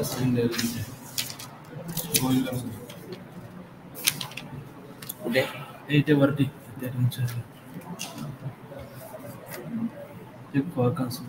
Percent कुठे इथे वरती त्या तुमच्या ते कॉन्स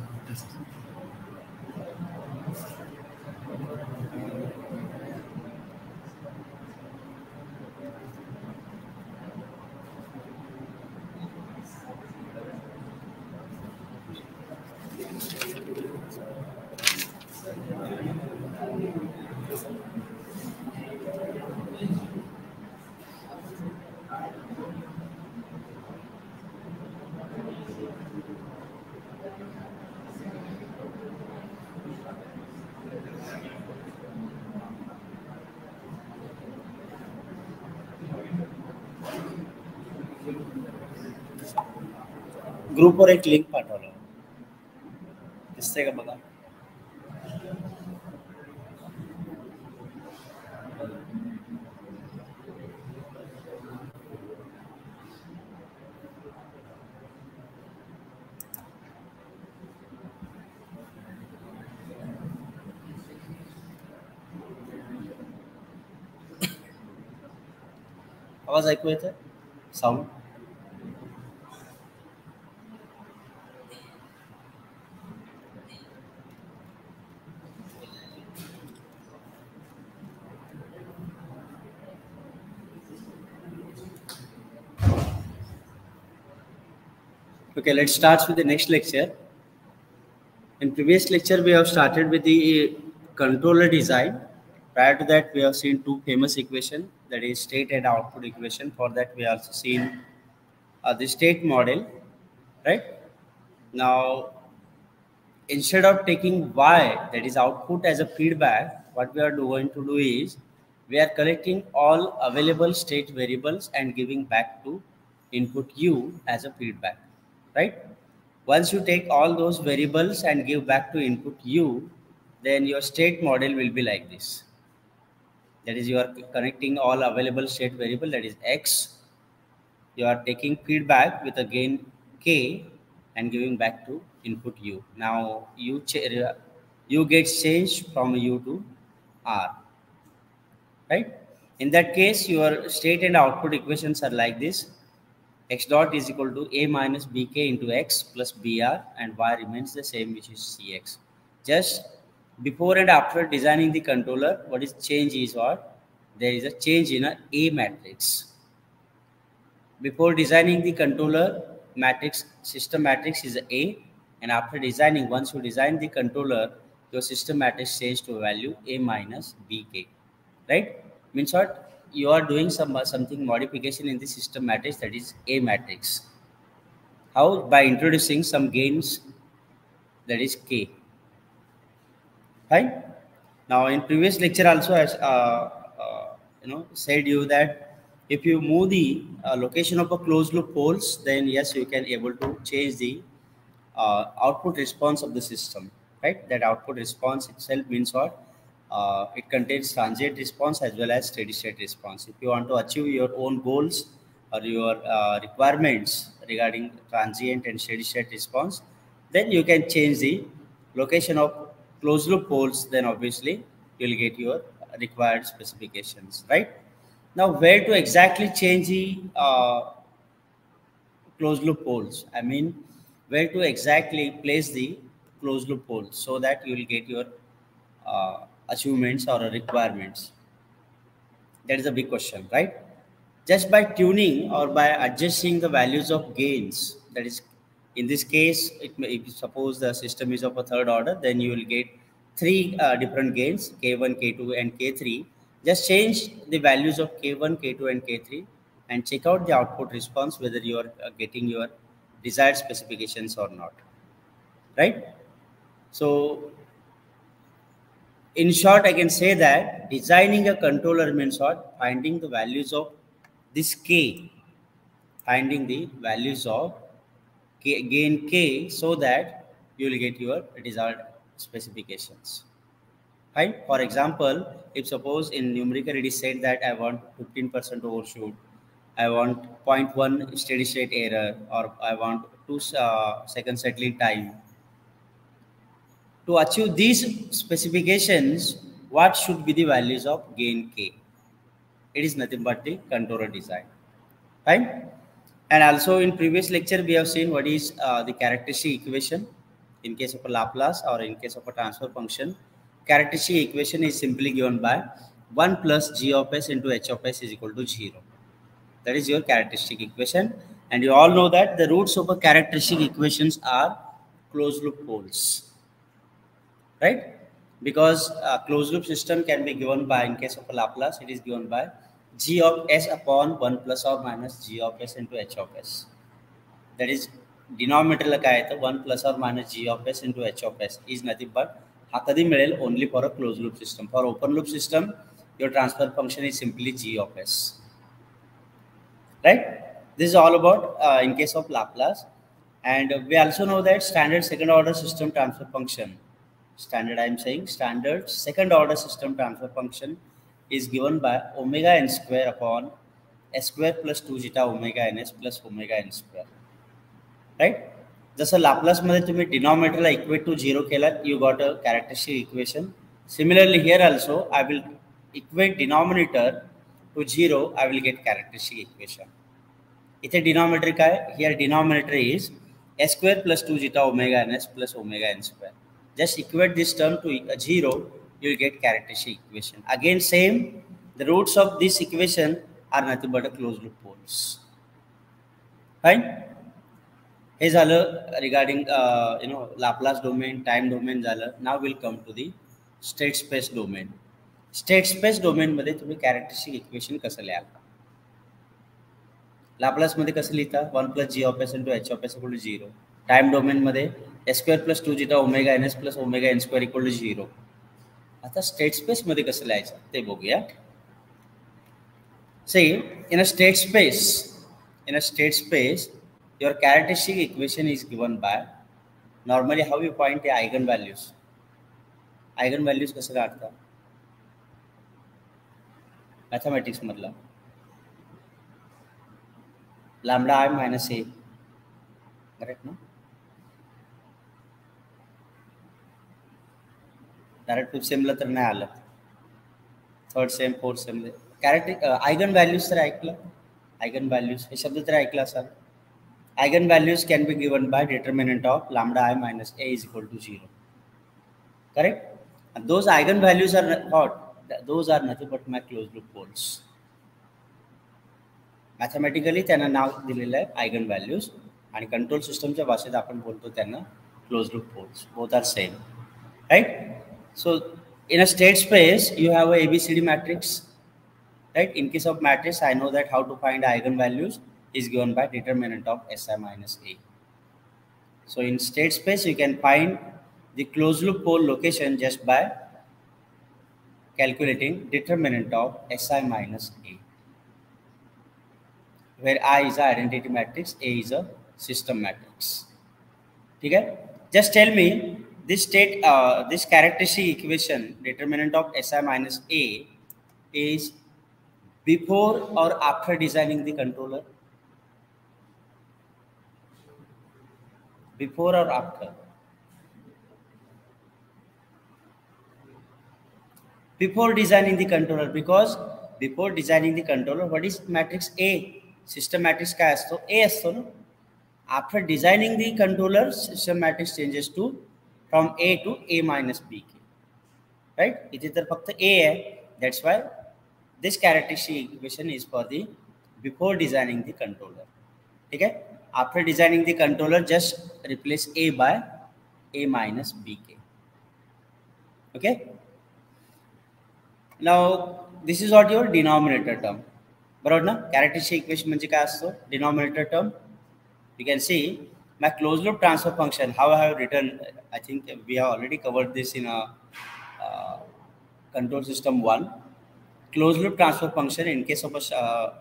ग्रुपवर एक लिंक पाठवलं दिसतंय का बघा आवाज़ ऐकू येतोय sound Okay, let's start with the next lecture. In previous lecture, we have started with the controller design. Prior to that, we have seen two famous equation, that is state and output equation. For that, we also seen uh, the state model, right? Now, instead of taking y, that is output as a feedback, what we are going to do is, we are collecting all available state variables and giving back to input u as a feedback right? Once you take all those variables and give back to input u, then your state model will be like this. That is, you are connecting all available state variable, that is x. You are taking feedback with a gain k and giving back to input u. Now, u, u gets changed from u to r, right? In that case, your state and output equations are like this x dot is equal to a minus bk into x plus br and y remains the same which is cx just before and after designing the controller what is change is what? There is a change in a a matrix. Before designing the controller matrix system matrix is a and after designing once you design the controller your system matrix change to a value a minus bk right? Means what you are doing some something modification in the system matrix that is a matrix. How? By introducing some gains that is k. Right now in previous lecture also as uh, uh, you know said you that if you move the uh, location of a closed loop poles then yes you can able to change the uh, output response of the system right? That output response itself means what uh, it contains transient response as well as steady state response. If you want to achieve your own goals or your uh, requirements regarding transient and steady state response, then you can change the location of closed loop poles. Then obviously you'll get your required specifications, right? Now, where to exactly change the uh, closed loop poles? I mean, where to exactly place the closed loop poles so that you will get your uh, achievements or requirements? That is a big question, right? Just by tuning or by adjusting the values of gains, that is, in this case, it may, if suppose the system is of a third order, then you will get three uh, different gains, K1, K2, and K3. Just change the values of K1, K2, and K3 and check out the output response, whether you are uh, getting your desired specifications or not, right? So in short, I can say that designing a controller means what? Finding the values of this k, finding the values of k, gain k so that you will get your desired specifications. Right? For example, if suppose in numerical it is said that I want 15% overshoot, I want 0.1 steady state error, or I want 2 uh, second settling time, to achieve these specifications, what should be the values of gain k. It is nothing but the controller design. right? And also in previous lecture, we have seen what is uh, the characteristic equation in case of a Laplace or in case of a transfer function. Characteristic equation is simply given by 1 plus g of s into h of s is equal to 0. That is your characteristic equation. And you all know that the roots of a characteristic equations are closed loop poles Right? Because a closed loop system can be given by, in case of a Laplace, it is given by g of s upon 1 plus or minus g of s into h of s. That is डिनॉमिनेटरला काय येतं one plus or minus G of S into H of S is nothing but हा कधी मिळेल only for a close loop system for open loop system your transfer function is simply g of s right this is all about uh, in case of laplace and we also know that standard second order system transfer function standard i am saying, standard second order system transfer function is given by omega n square upon s square plus 2 zeta omega ns plus omega n square. Right जसं लाप्लासमध्ये तुम्ही डिनॉमिनेटरला equate to केलात you got a characteristic equation similarly here also I will equate denominator to zero I will get characteristic equation इथे denominator काय here denominator is S square plus two zeta omega N S plus omega N square just equate this term to a zero, you'll get characteristic equation. Again, same, the roots of this equation are nothing but a closed loop poles. Fine? हे झालं regarding you know Laplace domain time domain झालं now will come to the state space domain state space डोमेनमध्ये तुम्ही characteristic equation कसं लिहाल लाप्लासमध्ये कसं लिहिता one plus G of S into H of S equal to zero time डोमेनमध्ये S square plus two zeta omega n s plus omega n square equal to zero आता state स्पेसमध्ये कसं लिहायचं? ते बघूया. Say in a state space in a state space your characteristic equation is given by, normally how you find the eigenvalues? Eigenvalues कसं काढता? Mathematics मधला. Lambda I minus A correct ना? पॅरेटिव्ह सेमला तर नाही आलं. Third same fourth same characteristic eigenvalues तर ऐकलं. आयगन व्हॅल्यूज हे शब्द तर ऐकला असाल. Eigenvalues can be given by determinant of lambda I minus A is equal to zero correct those eigenvalues are not those are nothing but my close loop poles mathematically त्यांना नाव दिलेलं आहे eigen values आणि control सिस्टमच्या भाषेत आपण बोलतो त्यांना close loop poles both are same right so in a state space you have a abcd matrix right in case of matrix i know that how to find eigenvalues is given by determinant of Si minus A. So in state space, you can find the closed loop pole location just by calculating determinant of Si minus A, where I is a identity matrix, A is a system matrix. Okay? Just tell me this state, uh, this characteristic equation, determinant of Si minus A is before or after designing the controller? before or after? Before designing the controller, because before designing the controller, what is matrix A? System matrix काय असतो A असतो ना after designing the controller system matrix changes to from A to A minus B right इथे तर फक्त A आहे that's why this characteristic equation is for the before designing the controller ठीक है after designing the controller, just replace A by A minus BK. Okay. Now, this is what your denominator term. बरोबर ना characteristic equation म्हणजे काय असतो denominator term you can see my closed loop transfer function how i have written i think we have already covered this in a uh, control system 1 closed loop transfer function in case of a, uh,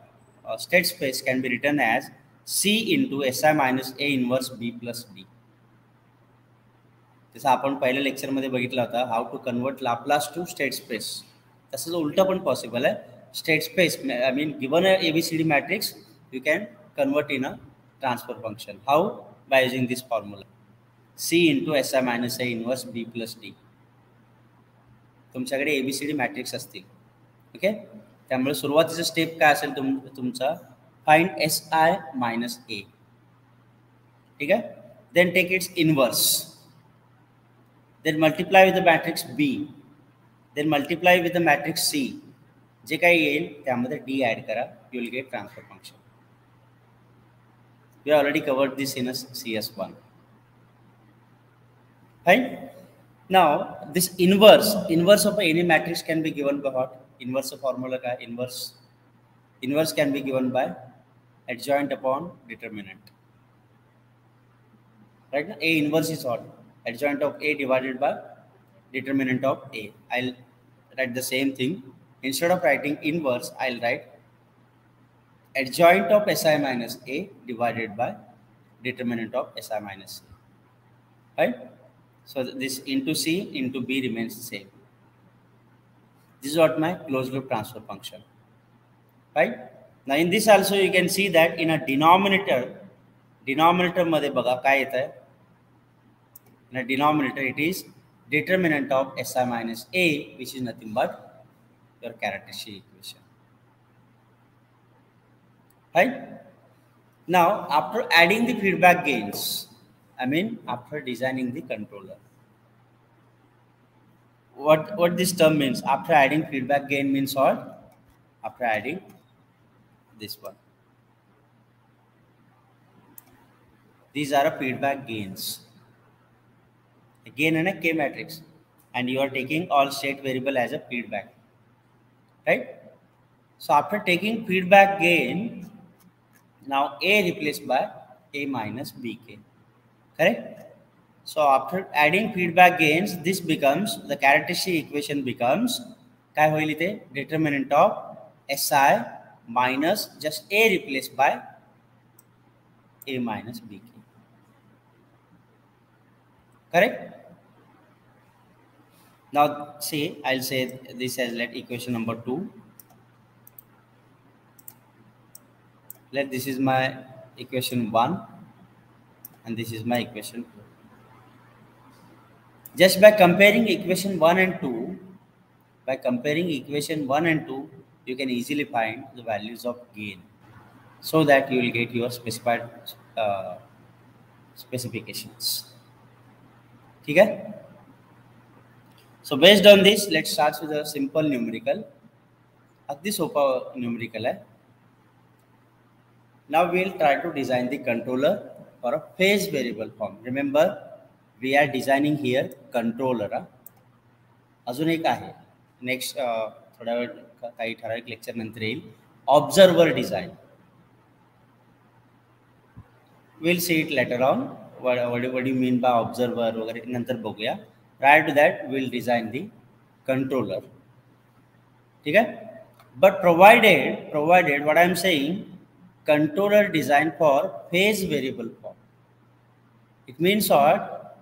a state space can be written as C into S I minus A inverse B plus D जसं आपण पहिल्या लेक्चरमध्ये बघितलं होता how to convert Laplace to state space तसंच उलटं पण possible आहे state space I mean given a A B C D matrix you can convert in a transfer function how By using this formula C into s I minus A inverse B plus D तुमच्याकडे ABCD matrix असतील. Okay त्यामुळे सुरुवातीचं step काय असेल तुम तुमचा? Find s I minus A ठीक आहे? Then take its inverse then multiply with the matrix B then multiply with the matrix C जे काही येईल त्यामध्ये डी ॲड करा. You will get transfer function we already covered this in a CS1. Fine. Now, this inverse, inverse of any matrix can be given by what? Inverse of formula ka inverse. Inverse can be given by adjoint upon determinant. Right now, A inverse is what? Adjoint of A divided by determinant of A. I'll write the same thing. Instead of writing inverse, I'll write adjoint of Si minus A divided by determinant of Si minus A. Right? So this into C into B remains the same. This is what my closed loop transfer function. Right? Now in this also you can see that in a denominator, denominator madhe baga kya? In a denominator it is determinant of Si minus A which is nothing but your characteristic equation right? Now after adding the feedback gains i mean after designing the controller what what this term means? After adding feedback gain means what? After adding this one. These are a feedback gains. Again in a k matrix. And you are taking all state variable as a feedback. Right? So after taking feedback gain now A replaced by A minus BK. Correct? So after adding feedback gains, this becomes the characteristic equation becomes determinant of SI minus just A replaced by A minus BK. Correct? Now say I'll say this as let equation number two. let this is my equation 1 and this is my equation 2 just by comparing equation 1 and 2 by comparing equation 1 and 2 you can easily find the values of gain so that you will get your specified uh, specifications okay so based on this let's start with a simple numerical अगदी सोपा numerical आहे Now we'll try to design the controller for a phase variable form. Remember, we are designing here controller. अजून एक आहे. Next थोड्या वेळ काही ठराविक lecture नंतर येईल. Observer design will see it later on what you mean by observer वगैरे नंतर बघूया. Prior to that will design the controller ठीक आहे? But provided provided what I am saying controller designed for phase variable form. It means what?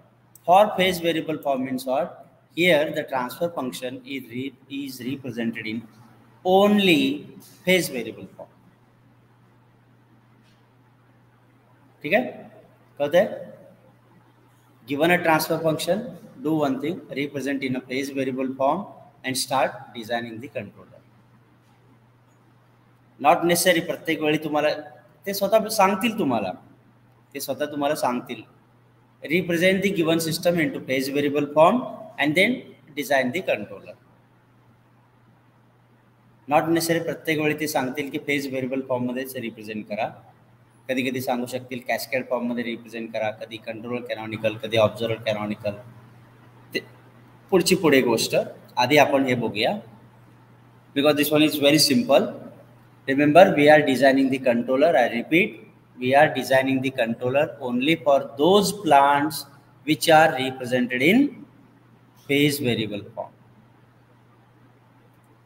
For phase variable form means what? Here the transfer function is, re is represented in only phase variable form. ठीक है कहते given a transfer function do one thing represent in a phase variable form and start designing the controller not necessary प्रत्येक वेळी तुम्हाला. ते स्वतः सांगतील तुम्हाला. ते स्वतः तुम्हाला सांगतील. Represent the given system into phase variable form and then design the controller not necessary प्रत्येक वेळी ते सांगतील की फ़ेज़ व्हेरिएबल फॉर्ममध्येच रिप्रेझेंट करा. कधी कधी सांगू शकतील कॅस्केड फॉर्ममध्ये रिप्रेझेंट करा. कधी कंट्रोल कॅनॉनिकल कधी ऑब्झर्वर कॅनॉनिकल ते पुढची पुढे गोष्ट. आधी आपण हे बघूया. Because this one is very simple Remember, we are designing the controller. I repeat, we are designing the controller only for those plants which are represented in phase variable form.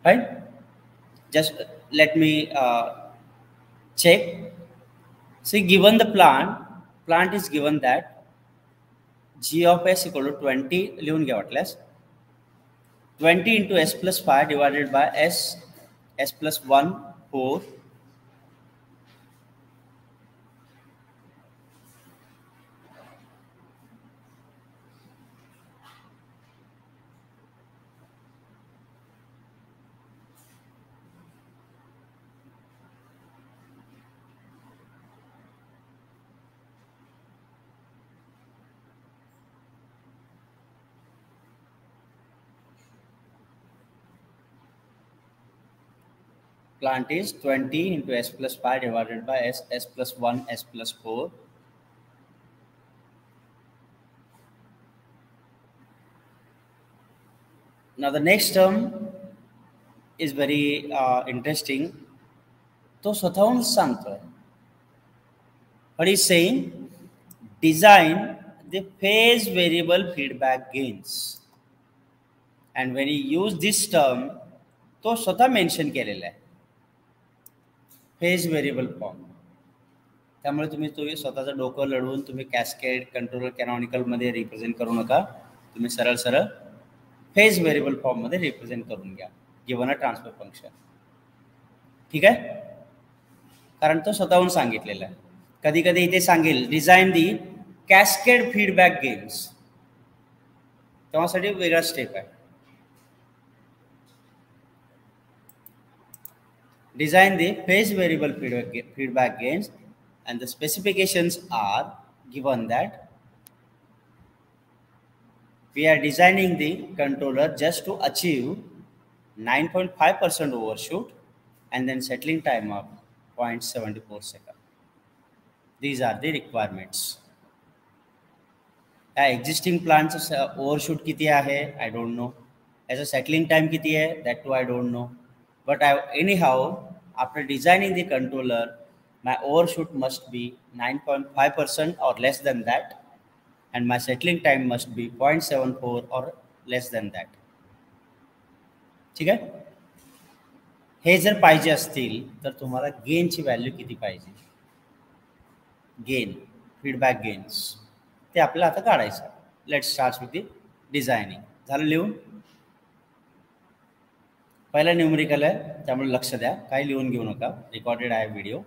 Right? Just let me uh, check. See, given the plant, plant is given that g of s equal to 20, Leon gave less. 20 into s plus 5 divided by s, s plus 1 both plant is 20 into s plus 5 divided by s, s plus 1, s plus 4. Now the next term is very uh, interesting. तो स्वतःहून सांगतोय What he's saying, design the phase variable feedback gains. And when he used this term, तो स्वतः mention केलेला आहे phase variable form. त्यामुळे तुम्ही तुम्ही स्वतःचं डोकं लढवून तुम्ही कॅस्केड कंट्रोलर कॅनॉनिकलमध्ये रिप्रेझेंट करू नका. तुम्ही सरळ सरळ फेज व्हेरिएबल फॉर्ममध्ये रिप्रेझेंट करून घ्या. गिवन अ ट्रान्सफर फंक्शन ठीक आहे? कारण तो स्वतःहून सांगितलेला आहे. कधी कधी इथे सांगेल design the cascade feedback gains तेव्हासाठी वेगळा स्टेप आहे. design the phase variable feedback, feedback gains and the specifications are given that we are designing the controller just to achieve 9.5% overshoot and then settling time of 0.74 second. These are the requirements. या existing प्लांटचं overshoot किती आहे I don't no याचं settling time किती आहे that too I don't know but I, anyhow, After designing the controller, my overshoot must be 9.5% or less than that, and my settling time must be 0.74 or less than that. ठीक आहे हे जर पाहिजे असतील तर तुम्हाला गेनची value किती पाहिजे gain feedback gains ते आपल्याला आता काढायचं let start with the designing झालं लिहून पहला न्यूमेरिकल है तो लक्ष दया. का लिखुन घे ना recorded I video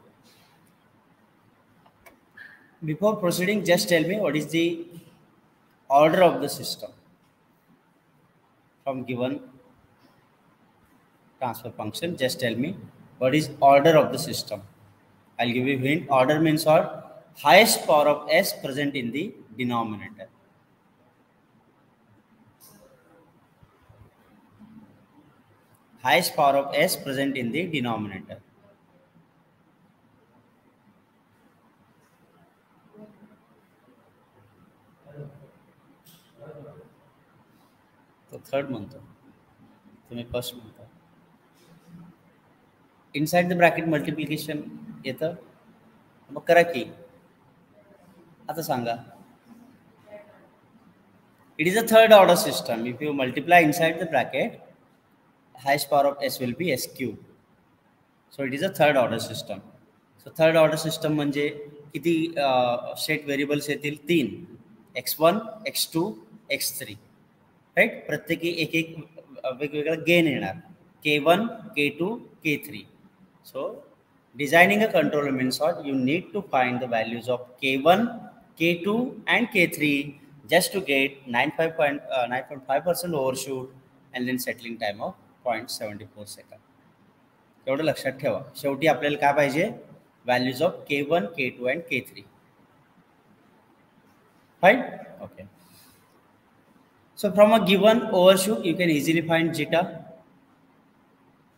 before proceeding just tell me what is the order of the system from given transfer function just tell me what is order of the system I give you hint order means or highest power of s present in the denominator highest power of s present in the denominator. तो third म्हणतो तुम्ही first म्हणता inside the bracket multiplication येतं मग करा की? आता सांगा। It is a third order system if you multiply inside the bracket highest power of s will be s cube. So it is a third order system. So third order system म्हणजे किती state variables येतील तीन X one X two X three right प्रत्येकी एक एक वेगवेगळा gain येणार के one K two K three so designing a controller means what you need to find the values of K one K two and K three just to get nine five point nine point five percent overshoot point seventy four second एवढं लक्षात ठेवा. शेवटी आपल्याला काय पाहिजे? Values of K one K two and K three fine okay so from a given overshoot you can easily find zeta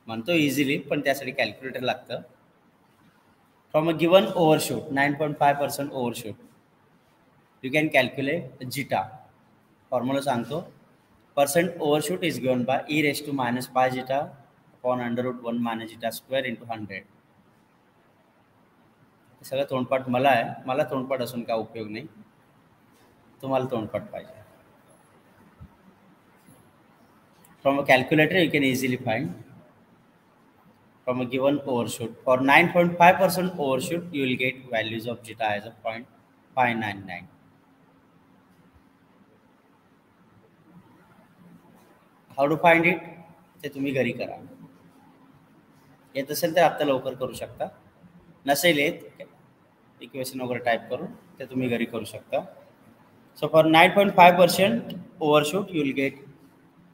म्हणतो easily पण त्यासाठी कॅल्क्युलेटर लागतं. From a given overshoot nine point five percent overshoot you can calculate zeta formula सांगतो. percent overshoot is given by e raised to minus pi zeta upon under root 1 minus zeta square into 100 सगळं तोंडपाठ मला आहे मला तोंडपाठ असून का उपयोग नाही तुम्हाला तोंडपाठ पाहिजे from a calculator you can easily find from a given overshoot for 9.5% overshoot you will get values of zeta as a 0.599 how to find it ते तुम्ही घरी करा. येत असेल तर आत्ता लवकर करू शकता. नसेल येत इक्वेशन वगैरे टाईप करून ते तुम्ही घरी करू शकता. So for nine point five percent overshoot you will get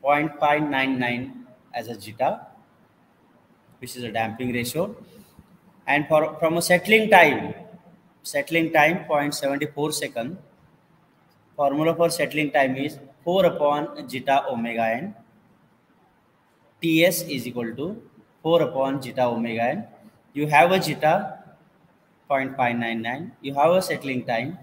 point five nine nine as a zeta which is a damping ratio and for from a settling time settling time 0.74 second. Formula for settling time is 4 upon zeta omega n. ts is equal to 4 upon zeta omega n. You have a zeta 0.599. You have a settling time.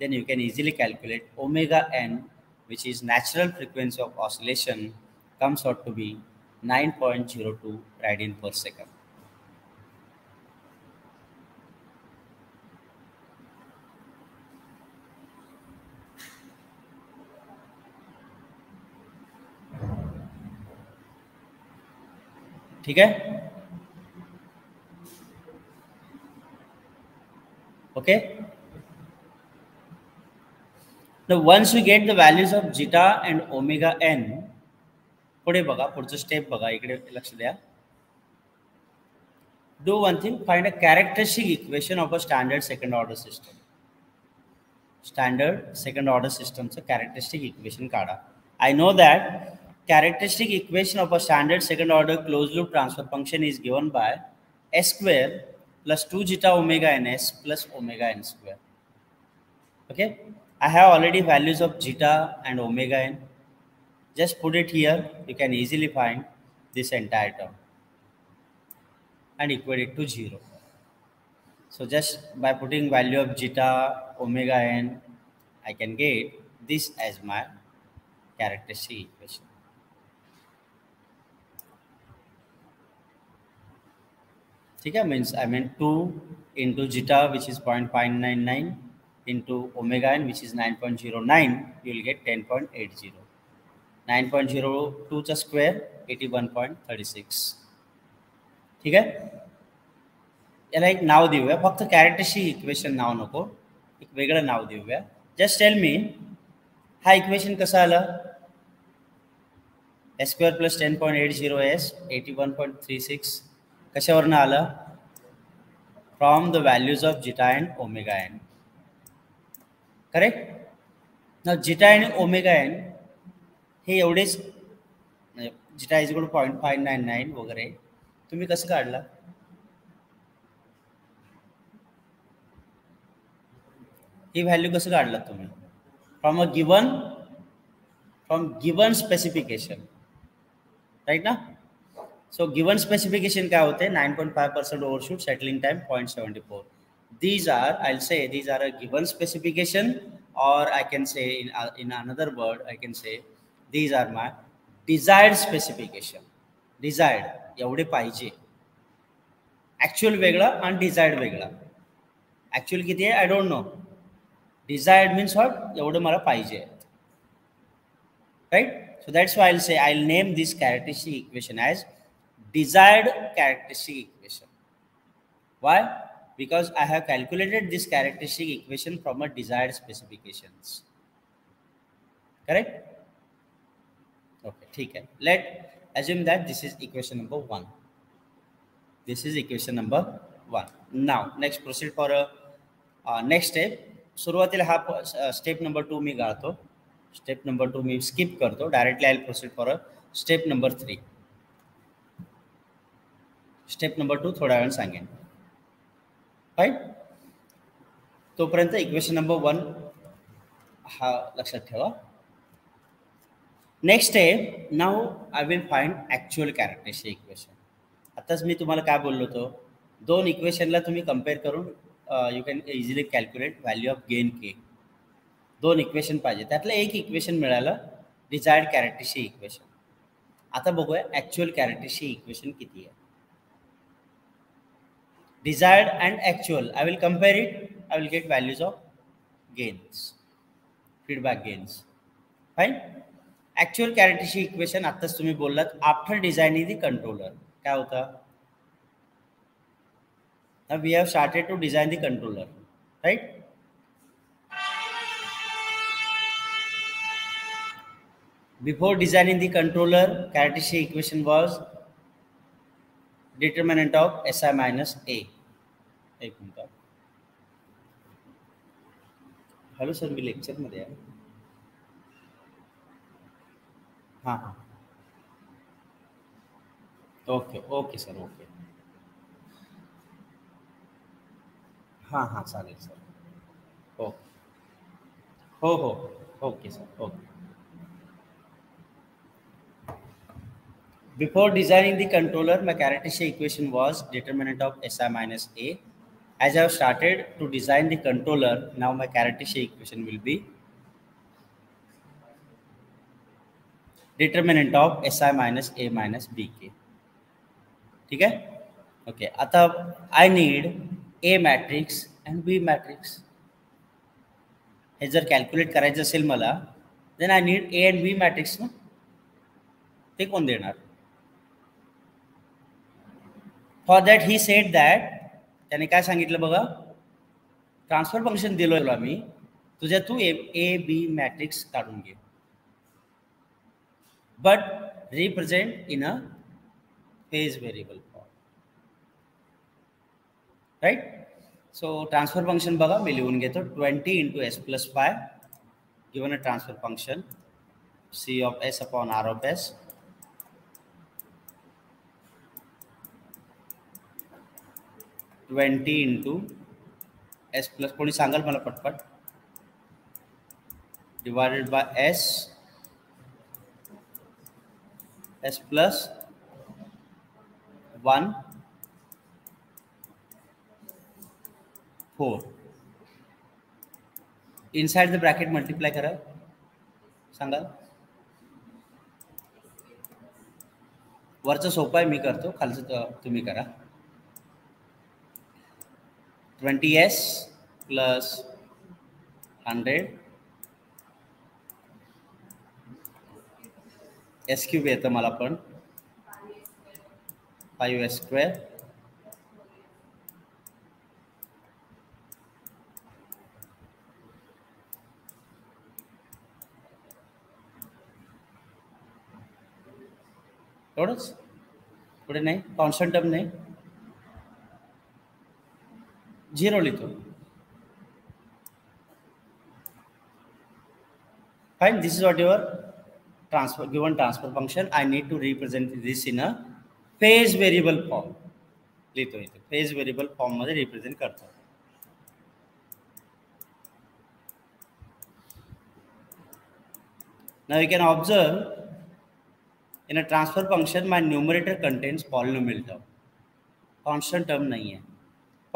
Then you can easily calculate omega n, which is natural frequency of oscillation, comes out to be 9.02 radian per second. ठीक है okay now once we get the values of zeta and omega पुढे बघा पुढचं step बघा इकडे लक्ष द्या do one thing find a characteristic equation of a standard second order system standard second order system चं characteristic equation काढा i know that characteristic equation of a standard second order closed loop transfer function is given by s square plus 2 zeta omega ns plus omega n square. Okay? I have already values of zeta and omega n. Just put it here. You can easily find this entire term and equate it to 0 so just by putting value of zeta omega n i can get this as my characteristic equation ठीक है means I mean two into zeta which is point five nine nine into omega n which is nine point zero nine you will get ten point eight zero nine point zero टूचा square eighty one point thirty six ठीक आहे याला एक नाव देऊया फक्त characteristic equation नाव नको एक वेगळं नाव देऊया जस्ट टेल मी हा इक्वेशन कसा आला? S square plus ten point eight zero s eighty one point three six कशावरनं आलं? From the values of zeta and omega n correct ना जिटा अँड ओमेगा एन हे एवढेच zeta is good point five nine nine वगैरे. तुम्ही कसं काढला? ही value कसं काढला तुम्ही? From a given from given specification right ना? सो गिवन स्पेसिफिकेशन काय होते nine point five percent overshoot settling time point seventy four these are I say these are a given specification और I can say in another word I can say these are my desired specification desired एवढे पाहिजे. Actual वेगळं आणि desired वेगळं. Actual किती आहे? I don't know desired means what एवढं मला पाहिजे. Right so that's why I say I name this characteristic equation as desired characteristic equation why because I have calculated this characteristic equation from a desired specifications. Correct? Okay, ठीक है. Let assume that this is equation number one. This is equation number one. Now, next proceed for a uh, next step. सुरुवातीला हा step number two मी गाळतो step number two मी skip करतो directly I proceed for a step number three step number two थोड्या वेळ सांगेन. Right तोपर्यंत इक्वेशन नंबर वन हा लक्षात ठेवा. Next step now I will find actual कॅरेक्टरचे equation आताच मी तुम्हाला काय बोललो होतो? दोन इक्वेशनला तुम्ही कंपेअर करून you can easily calculate value of gain K दोन इक्वेशन पाहिजे. त्यातलं एक इक्वेशन मिळालं डिझायर्ड कॅरेक्टरशी इक्वेशन आता बघूया ॲक्च्युअल कॅरेक्टरशी इक्वेशन किती आहे. Desired and actual i will compare it i will get values of gains feedback gains fine actual characteristic equation आत्ताच तुम्ही बोललात आफ्टर डिझायनिंग दी कंट्रोलर काय होता now we have started to design the controller right before designing the controller characteristic equation was determinant of SI minus A. एक minute hello sir मी लेक्चरमध्ये आहे हाँ हाँ ओके ओके सर ओके हाँ हाँ चालेल सर ओके हो हो okay sir okay Before designing the controller, my characteristic equation was determinant of Si minus A. As I have started to design the controller, now my characteristic equation will be determinant of Si minus A minus BK. ठीक है okay आता I need A matrix and B matrix हे जर calculate करायचं असेल मला then I need A and B matrix ना ते कोण देणार for that he set that त्याने काय सांगितलं बघा ट्रान्सफर फ़ंक्शन दिलो आम्ही तुझ्या तू ए ए बी मॅट्रिक्स काढून घे but represent in a variable form right so transfer function बघा मी लिहून घेतो 20 into s plus 5 given a transfer function c of s upon r of s twenty into s plus कोणी सांगाल मला पटपट? Divided by s s plus one four inside the bracket multiply करा. सांगाल? वरचं सोपं आहे मी करतो. खालचं तुम्ही करा. Twenty s plus hundred s cube येतं मला पण. फाइव स्क्वायर एवढंच? पुढे नाही? कॉन्स्टंट टर्म नाही? ज़ीरो लिखो। Fine this is what your transfer given transfer function I need to represent this in a phase variable form लिखो इतना फ़ेज़ वेरिएबल फॉर्म मध्य रिप्रेजेंट करते Now you can observe in a transfer function my numerator contains polynomial term, constant term नहीं है।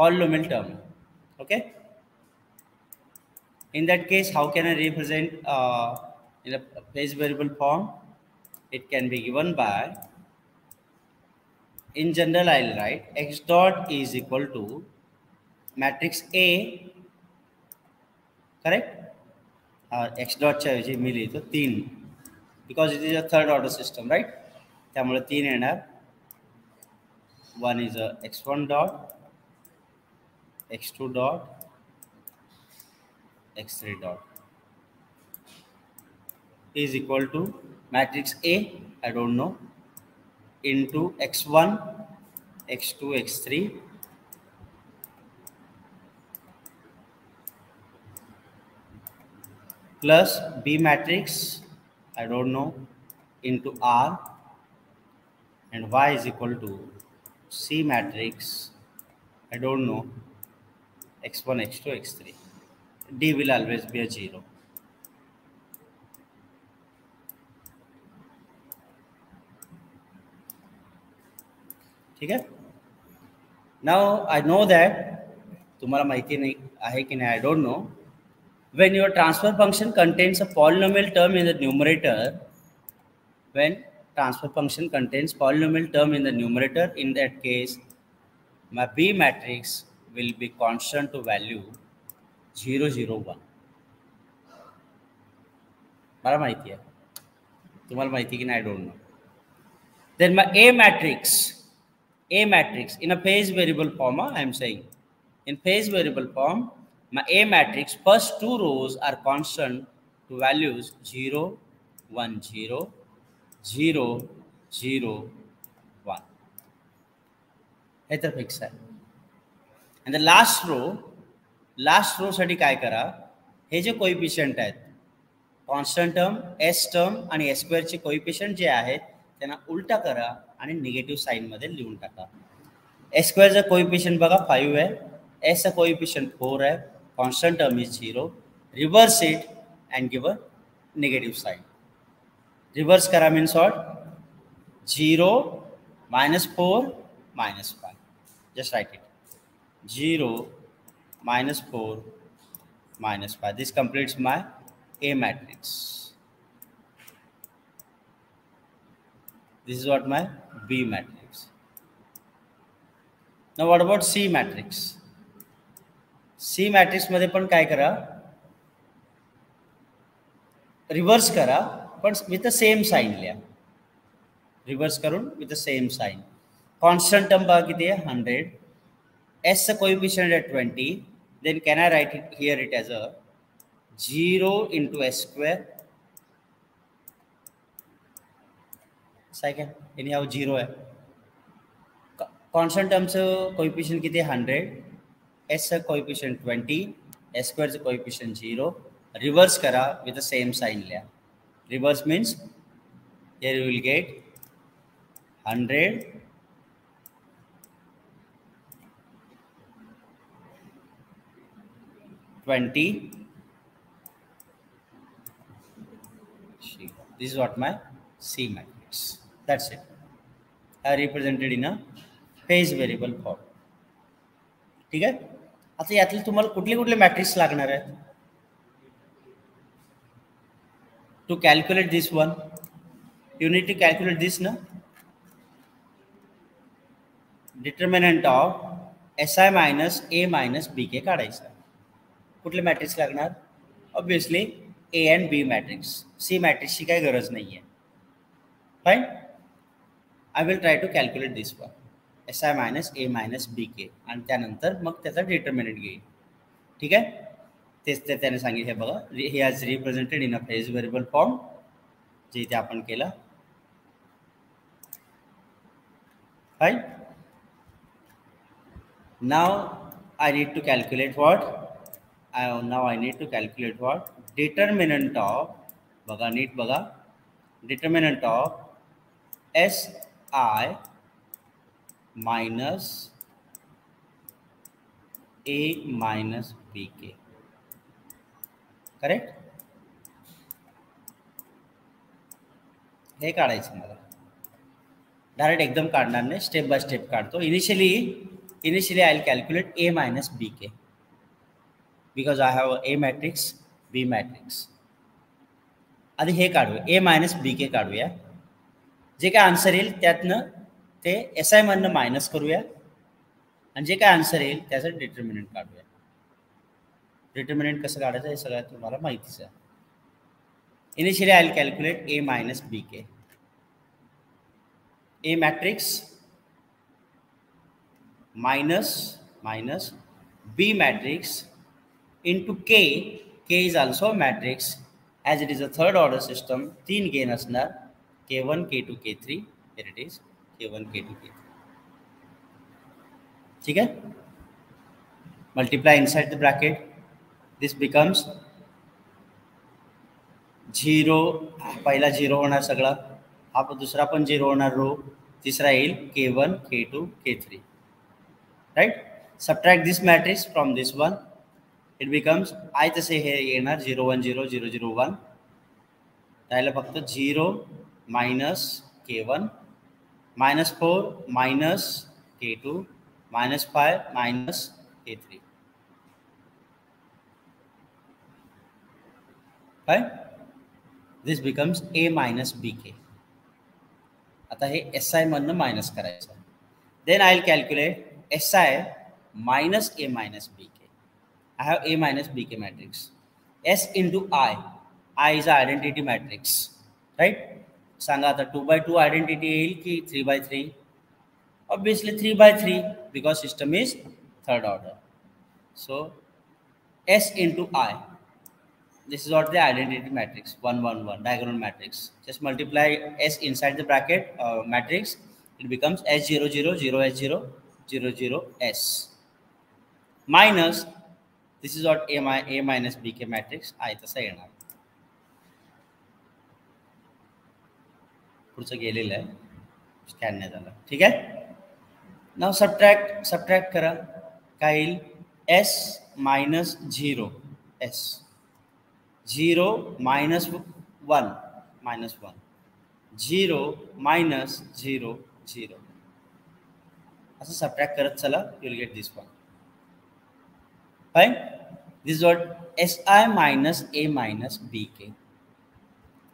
polynomial term. Okay. In that case, how can I represent uh, in a phase variable form? It can be given by in general I'll write x dot is equal to matrix A correct uh, x dot च्या ऐवजी मी लिहितो तीन because it is a third order system right त्यामुळे तीन येणार one is a X one dot x2 dot x3 dot. Is equal to matrix A I don't know into x1 x2 x3 plus B matrix I don't know into R. And Y is equal to C matrix I don't know x1, x2, x3. D will always be a 0. ठीक आहे नाव आय know that तुम्हाला माहिती नाही आहे की नाही I don't know when your transfer function contains a polynomial term in the numerator when transfer function contains polynomial term in the numerator in that case my b matrix will be constant to value 0 0 1 मला माहिती आहे तुम्हाला माहिती की नाही don't know then my a matrix a matrix in a phase variable form, I am saying. In phase variable form, my A matrix first two rows are constant to values 0, 1, 0, 0, 0, 1. हे fix आणि the last row last रोसाठी काय करा? हे जे coefficient आहेत constant term S term आणि S स्क्वेअरचे कोइफिशियंट जे आहेत त्यांना उलटा करा आणि निगेटिव्ह साईनमध्ये लिहून टाका. एस स्क्वेअरचा कोइफिशियंट बघा फाईव्ह आहे. एसचा कोइफिशियंट फोर आहे. Constant term is zero reverse it and give a negative sign reverse करा mean short 0 minus 4 minus 5 just write it. 0 minus 4 minus 5 this completes my a matrix this is what my b matrix now what about c matrix C मॅट्रिक्समध्ये पण काय करा reverse करा पण with the same sign लिहा reverse करून with the same sign constant term बघा किती आहे हंड्रेड एसचं कोइफिशियंट आहे twenty then can I write it here it as a zero into s square second anyhow zero आहे कॉन्स्टंट टर्मचं coefficient किती hundred s coefficient 20 s square coefficient 0 reverse करा with the same sign लिया reverse means here you will get 100 20 this is what my C matrix that's it. I represented in a phase variable form. ठीक आहे आता यातले तुम्हाला कुठले कुठले matrix लागणार आहेत? To calculate this one you need to calculate this ना? Determinant of s I minus A minus B K काढायचं. कुठले मॅट्रिक्स लागणार? Obviously A and B matrix C मॅट्रिक्सची काही गरज नाही आहे fine I will try to calculate this one s I minus A minus B K आणि त्यानंतर मग त्याचा डिटर्मिनेंट घेईल. ठीक आहे? तेच ते त्याने सांगितलं. बघा. He has represented in a phase variable form जे इथे आपण केलं. Fine now I need to calculate what I now I need to calculate what determinant of बघा नीट बघा determinant of s I minus A minus B K correct हे काढायचं मला direct एकदम काढणार नाही स्टेप बाय स्टेप काढतो initially initially I calculate A minus B K because I have A matrix B matrix आधी हे काढूया. ए मायनस बी के काढूया. जे काय आन्सर येईल, त्यातनं ते एस आय मधनं मायनस करूया. आणि जे काय आन्सर येईल, त्याचं डिटर्मिनंट काढूया. डिटर्मिनंट कसं काढायचं, हे सगळं तुम्हाला माहितीच आहे. Initially I calculate A minus B K A matrix minus minus B matrix into K K is also matrix as it is a third order system तीन गेन असणार K one K two K three it is K one K two K ठीक है multiply inside the bracket this becomes zero पहिला zero होणार सगळा हा दुसरा पण झिरो होणार रो तिसरा येईल के one K two K three right subtract this matrix from this one It becomes I तसे हे येणार zero one zero zero zero one. राहिलं फक्त zero minus K one minus 4 minus k2 minus 5 minus k3 right? This becomes a minus bk आता हे S I मधनं minus s I minus A minus B K I have A minus B K matrix S into I I is a identity matrix right सांगा आता to by two identity येईल की three by three obviously three by three because system is third order so S into I this is what the identity matrix 1 1 1 diagonal matrix just multiply s inside the bracket uh, matrix it becomes s 0 0 0 s 0 0 0 s minus this is what a, a minus bk matrix तसा येणार पुढचं गेलेलं आहे. Scan नाही झालं. ठीक आहे? नाव subtract subtract करा. काय येईल? S minus zero s zero minus one minus one zero minus zero zero असं सबट्रॅक्ट करत चला. You'll get this one fine this what s I minus A minus B K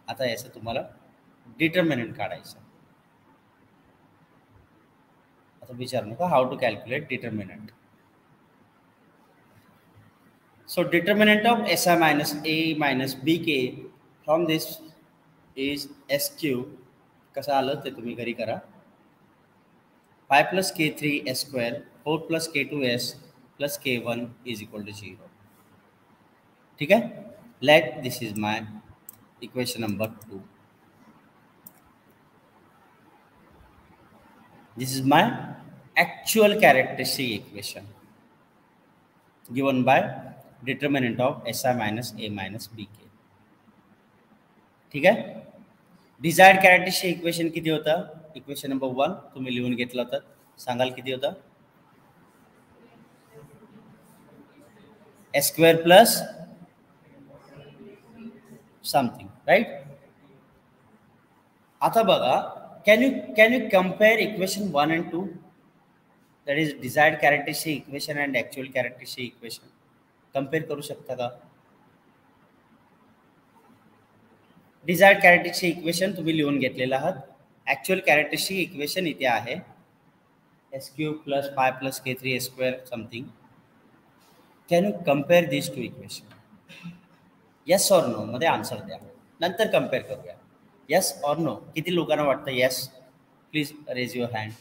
आता याचं तुम्हाला डिटर्मिनंट काढायचं. आता विचार नका how to calculate determinant So determinant of Si minus A minus BK from this is s cube कसं आलं ते तुम्ही घरी करा. Five plus K three s square four plus K two s plus K one is equal to zero ठीक आहे let this is my equation number two this is my actual characteristic equation given by determinant of SI minus A minus BK. ठीक आहे desired characteristic equation किती होतं? Equation number one तुम्ही लिहून घेतलं होतं. सांगाल किती s square plus something right? आता बघा can you can you compare equation one and two that is desired characteristic equation and actual characteristic equation compare करू शकता का? डिझायर्ड कॅरेक्टरशी इक्वेशन तुम्ही लिहून घेतलेलं आहात. ॲक्च्युअल कॅरेक्टरशी इक्वेशन इथे आहे. S cube plus five plus K three s square something can you compare this to equation yes or no मध्ये आन्सर द्या. नंतर कंपेअर करूया. येस ऑर नो किती लोकांना वाटतं yes please raise your hand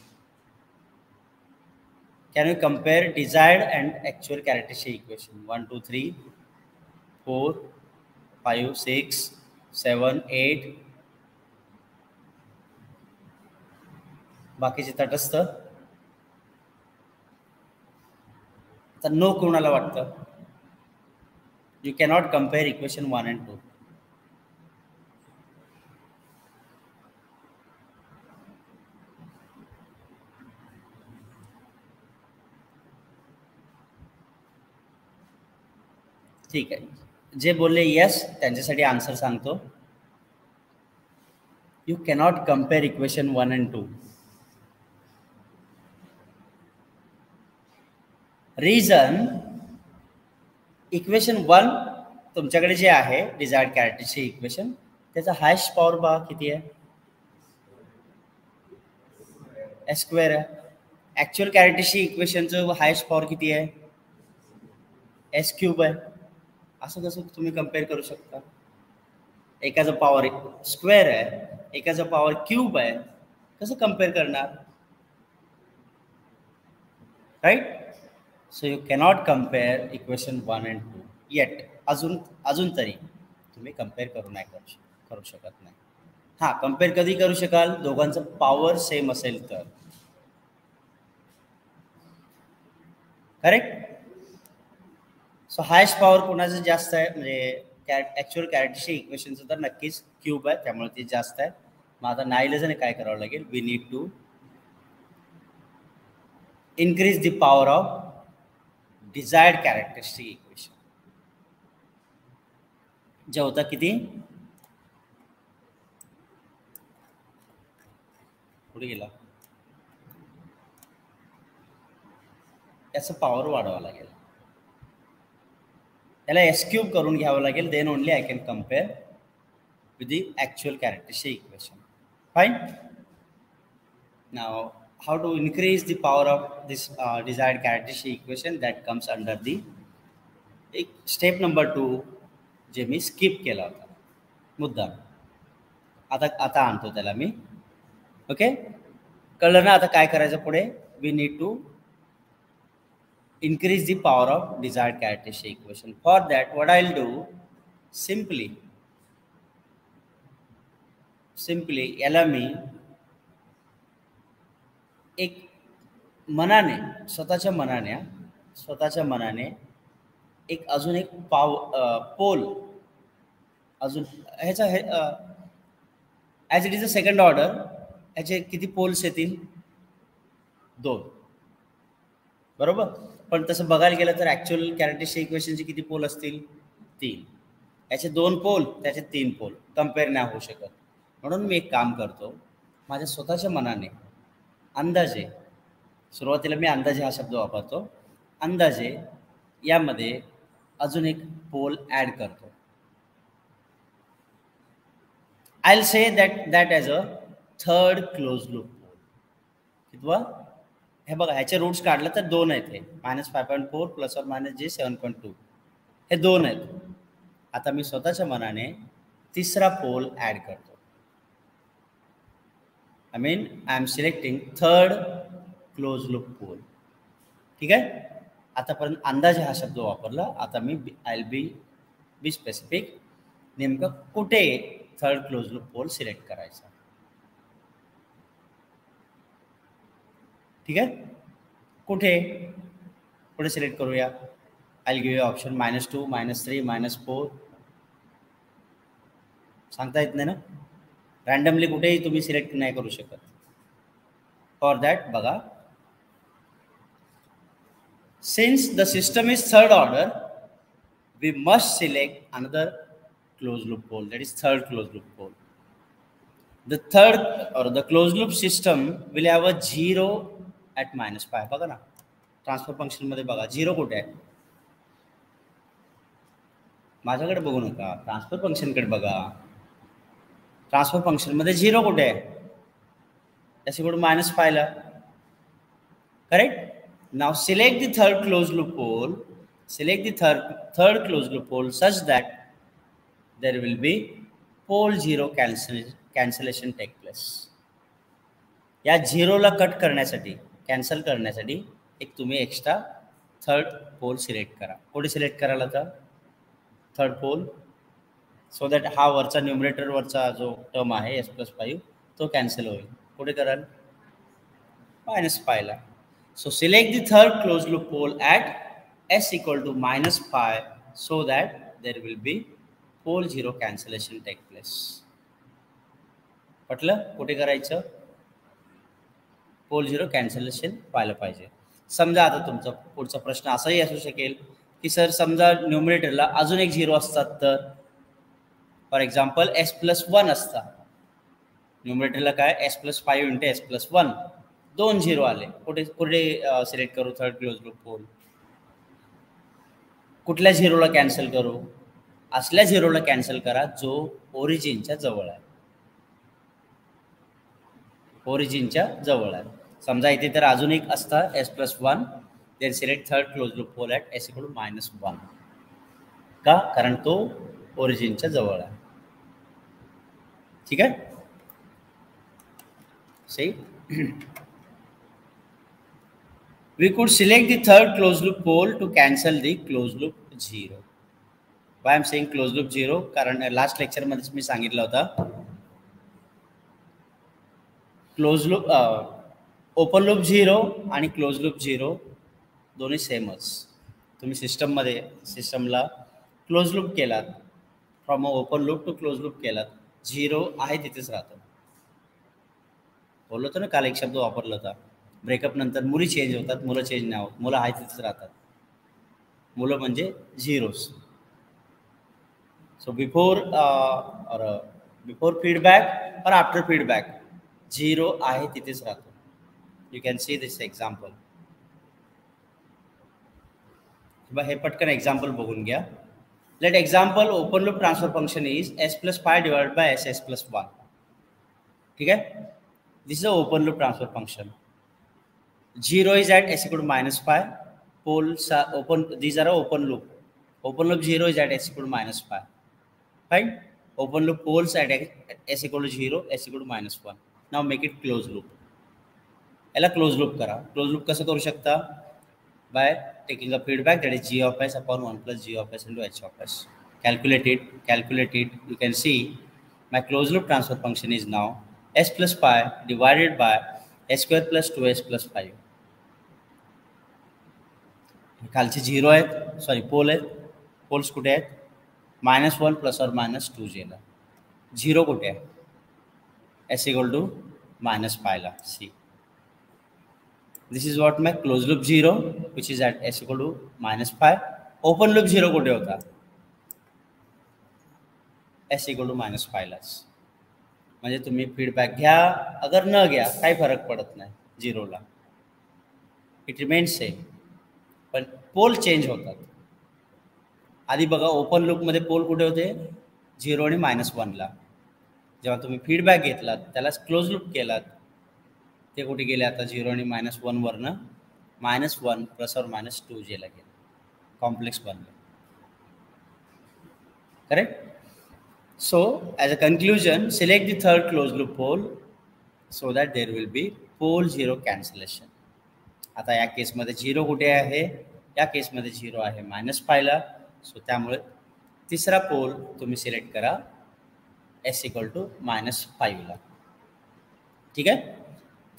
can you compare desired and actual characteristic equation one two three four five six seven eight बाकीचे तटस्थ? तर नो कोणाला वाटतं? You cannot compare equation one and two ठीक आहे. जे बोलले येस त्यांच्यासाठी आन्सर सांगतो. You cannot compare equation one and two reason equation one तुमच्याकडे जे आहे डिझायर्ड कॅरेक्टरचे इक्वेशन त्याचा हायस्ट पॉवर बा किती आहे? एस स्क्वेअर आहे. ॲक्च्युअल कॅरेक्टरशी इक्वेशनचं हायस्ट पॉवर किती आहे? एस क्यूब आहे. असं कसं तुम्ही कंपेअर करू शकता? एकाचं पॉवर स्क्वेअर आहे एकाचं पॉवर क्यूब आहे. कसं कंपेअर करणार? Right so you cannot compare equation one and two yet अजून अजून तरी तुम्ही कंपेअर करू नाही करू शक करू शकत नाही. हां कंपेअर कधी करू शकाल? दोघांचं पॉवर सेम असेल तर. करेक्ट सो हायस्ट पॉवर कोणाचं जास्त आहे? म्हणजे कॅ ॲक्च्युअल कॅरेक्टरचे इक्वेशनचं तर नक्कीच क्यूब आहे त्यामुळे ते जास्त आहे. मग आता नाईलजने काय करावं लागेल? We need to increase the power of desired characteristic equation जे होतं किती? पुढे गेला. याचं पॉवर वाढवावं लागेल. त्याला एस क्यूब करून घ्यावं लागेल then only I can compare with the actual कॅरेक्टरचे equation fine now how to increase the power of this uh, desired characteristic equation that comes under the एक स्टेप नंबर टू जे मी skip केला होता मुद्दा आता आता आणतो त्याला मी ओके कळलं ना आता काय करायचं पुढे we need to increase the power of desired characteristic equation. For that, what I'll do, simply, simply याला मी एक मनाने स्वतःच्या मनाने स्वतःच्या मनाने एक अजून एक पाव पोल अजून ह्याचा हे as it is a second order ह्याचे किती पोल्स येतील? दोन. बरोबर? पण तसं बघायला गेलं तर ॲक्च्युअल कॅरेक्टरिस्टिक इक्वेशनचे किती पोल असतील? तीन. याचे दोन पोल त्याचे तीन पोल. कंपेअर नाही होऊ शकत. म्हणून मी एक काम करतो. माझ्या स्वतःच्या मनाने अंदाजे सुरुवातीला मी अंदाजे हा शब्द वापरतो. अंदाजे यामध्ये अजून एक पोल ॲड करतो. I will say that that as a third close loop pole किंवा हे बघा ह्याचे रूट्स काढलं तर दोन आहेत हे. Minus five point four plus or minus j seven point two हे दोन आहेत. आता मी स्वतःच्या मनाने तिसरा पोल ॲड करतो. I mean I am selecting third close loop pole ठीक आहे? आतापर्यंत अंदाजे हा शब्द वापरला. आता मी I will be be specific नेमकं कुठे third close loop pole select करायचा? ठीक आहे? कुठे? कुठे सिलेक्ट करूया? I give option minus two minus three minus four सांगता येत नाही ना? रँडमली कुठेही तुम्ही सिलेक्ट नाही करू शकत. फॉर दॅट बघा. Since the system is third order we must select another close loop pole that is third close loop pole the third or the close loop system will have a zero at minus five बघा ना. Transfer फंक्शनमध्ये बघा zero कुठे आहे? माझ्याकडे बघू नका. Transfer फंक्शनकडे बघा. ट्रान्सफर फंक्शनमध्ये झिरो कुठे आहे? त्याच्याकडून मायनस पाहिलं. Correct now select the third close loop pole select the third third close loop pole such that there will be pole zero cancel cancellation take plus या झिरोला कट करण्यासाठी कॅन्सल करण्यासाठी एक तुम्ही एक्स्ट्रा थर्ड पोल सिलेक्ट करा. कोणी select करायला तर? थर्ड पोल सो दॅट हा वरचा न्युमरेटरवरचा जो टर्म आहे एस प्लस फाईव्ह तो कॅन्सल होईल. कुठे कराल? Minus फायला so select the third close loop pole at s equal to minus five so that there will be pole zero cancellation take place पटलं? कुठे करायचं? पोल झिरो कॅन्सलेशन व्हायला पाहिजे. समजा आता तुमचा पुढचा प्रश्न असाही असू शकेल की सर समजा न्युमरेटरला अजून एक झिरो असतात तर for example s plus one असता. न्युमरेटरला काय? S plus five into s plus one. दोन झिरो आले. कुठे कुठे सिलेक्ट करू? थर्ड क्लोज ग्रुप पोल कुठल्या झिरोला कॅन्सल करू? असल्या झिरोला कॅन्सल करा जो ओरिजिनच्या जवळ आहे. ओरिजिनच्या जवळ आहे. समजा इथे तर अजून एक असता s plus one. Then select third close group pole at s इकडून मायनस वन का? कारण तो ओरिजिनच्या जवळ आहे. ठीक आहे? सही we could select the third closed loop pole to cancel the closed loop zero. Why I'm saying closed loop zero? कारण लास्ट लेक्चर मध्येच मी सांगितलं होतं. Close loop open loop zero आणि क्लोज लूप झिरो दोन्ही सेमच तुम्ही सिस्टममध्ये सिस्टमला क्लोज लूप केलात. From a open loop to close loop केलात झिरो आहे तिथेच राहतं. बोललो होतं ना काल एक शब्द वापरला होता. ब्रेकअप नंतर मुली चेंज होतात मुलं चेंज नाही होत मुलं आहे तिथेच राहतात. मुलं म्हणजे zeros so before or before feedback or after feedback zero आहे तिथेच राहतो. You can see this example हे पटकन एक्झाम्पल बघून घ्या. Let example open loop transfer function is s plus five divide by s s plus one ठीक आहे this is a open loop transfer function 0 is at s equal to minus pi. Poles are open. These are open loop. Open loop 0 is at s equal to minus pi. Right? Open loop poles at s equal to 0, s equal to minus 1. Now make it closed loop. याला close loop करा close loop कसं करू शकता by taking a feedback that is G of s upon one plus G of s into H of s calculate it calculate it you can see my closed loop transfer function is now s plus pi divided by s square plus 2s plus 5 खालचे zero आहेत sorry pole आहेत poles कुठे आहेत minus one plus or minus two जेला zero कुठे आहे S equal to minus Payla see this is what my close loop zero which is at s equal to minus five open loop zero कुठे होता? S equal to minus फायलाच म्हणजे तुम्ही feedback घ्या. अगर न घ्या काही फरक पडत नाही झिरोला इट रिमेन्स सेम पण पोल चेंज होतात. आधी बघा ओपन लूपमध्ये पोल कुठे होते? झिरो आणि मायनस वनला जेव्हा तुम्ही फीडबॅक घेतलात त्याला क्लोज लूप केलात ते कुठे गेले? आता झिरो आणि minus वनवरनं minus one plus or minus two जेला गेलं. कॉम्प्लेक्स बनलं. Correct so as a conclusion select the third close group pole so that there will be pole zero cancellation आता या केसमध्ये झिरो कुठे आहे? या केसमध्ये झिरो आहे. मायनस फायला सो त्यामुळे तिसरा पोल तुम्ही सिलेक्ट करा. एस इक्वल टू मायनस फाईव्हला ठीक आहे?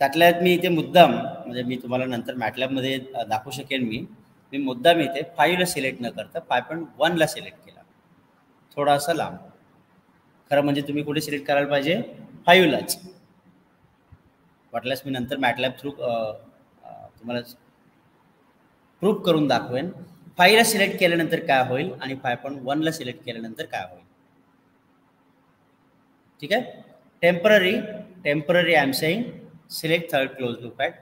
त्यातल्यात मी इथे मुद्दाम म्हणजे मी तुम्हाला नंतर मॅटलॅबमध्ये दाखवू शकेन मी. मी मुद्दाम इथे फाईव्हला सिलेक्ट न करता फाय पॉईंट वनला सिलेक्ट केला. थोडासा लांब. खरं म्हणजे तुम्ही कुठे सिलेक्ट करायला पाहिजे? फाईव्हलाच वाटल्यास मी नंतर मॅटलॅब थ्रू तुम्हाला प्रूफ करून दाखवेन. फाईव्हला सिलेक्ट केल्यानंतर काय होईल आणि फाय पॉईंट वनला सिलेक्ट केल्यानंतर काय होईल? ठीक आहे? Temporary temporary I am saying select third close loop at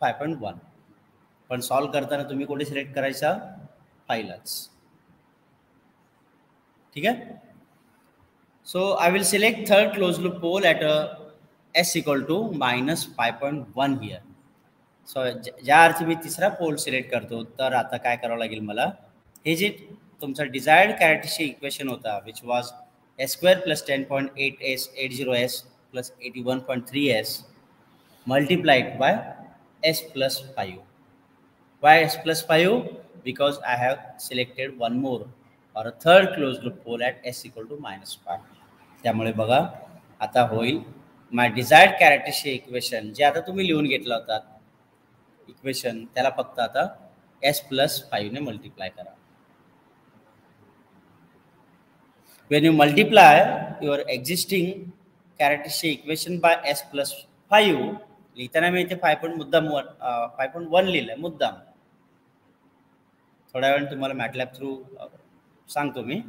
five point one पण सॉल्व करताना तुम्ही कुठे सिलेक्ट करायचा? फाईलच. ठीक आहे? So I will select third close loop pole at a s equal to minus five point one here so ज्या अर्थी मी तिसरा पोल सिलेक्ट करतो तर आता काय करावं लागेल मला? हे जे तुमचं डिझायर्ड कॅरेक्टरशी इक्वेशन होता which was s square plus ten point eight s eight zero s plus eighty one point three s multiplied by s plus 5. Why s plus 5? Because I have selected one more or a third closed loop pole at s equal to minus 5. त्यामुळे बघा, आता होईल my desired कॅरेक्टरचे equation जे आता तुम्ही लिहून घेतला होता इक्वेशन त्याला फक्त आता एस प्लस फाईव्हने मल्टिप्लाय करा when you multiply your existing कॅरेक्टरचे equation by s plus five लिहिताना मी इथे फाय पॉईंट मुद्दाम वन फाय पॉईंट वन लिहिलं आहे मुद्दाम. थोड्या वेळ तुम्हाला मॅटलॅप थ्रू सांगतो मी.